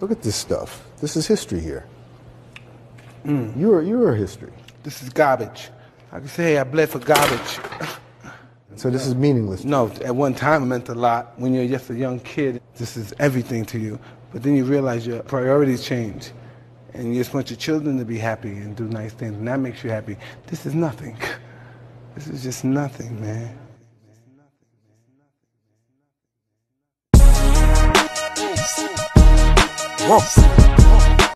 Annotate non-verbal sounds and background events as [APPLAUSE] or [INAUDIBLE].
Look at this stuff. This is history here. You're, you're history. This is garbage. I can say, hey, I bled for garbage. So this is meaningless. No, at one time it meant a lot. When you're just a young kid, this is everything to you. But then you realize your priorities change. And you just want your children to be happy and do nice things, and that makes you happy. This is nothing. [LAUGHS] This is just nothing, man. Whoa.